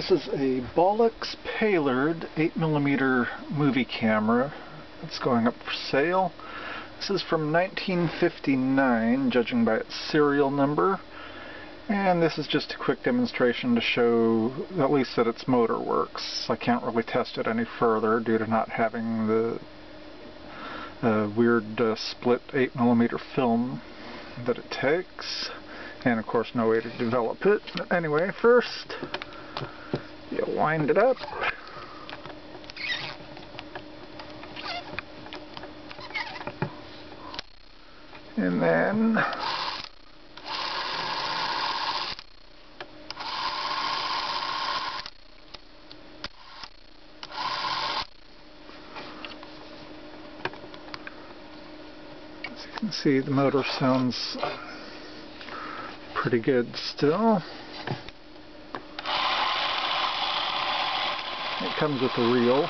This is a Bolex Paillard 8mm movie camera. It's going up for sale. This is from 1959, judging by its serial number. And this is just a quick demonstration to show at least that its motor works. I can't really test it any further due to not having the uh, weird uh, split 8mm film that it takes. And of course no way to develop it. Anyway, first wind it up. And then as you can see the motor sounds pretty good still. It comes with a reel.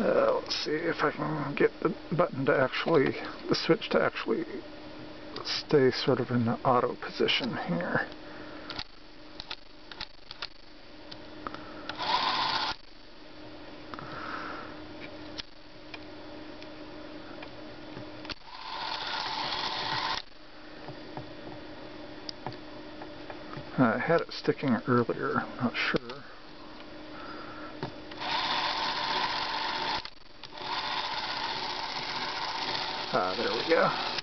Uh, let's see if I can get the button to actually, the switch to actually stay sort of in the auto position here. I had it sticking earlier, not sure. Ah, there we go.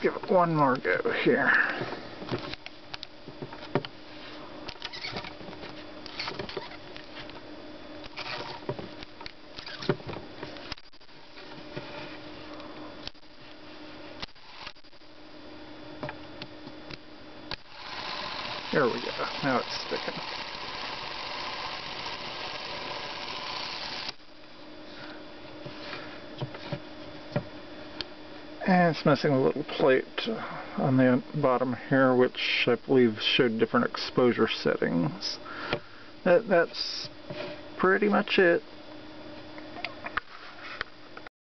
Let's give it one more go here. There we go. Now it's sticking. And it's missing a little plate uh, on the bottom here, which I believe showed different exposure settings. That, that's pretty much it.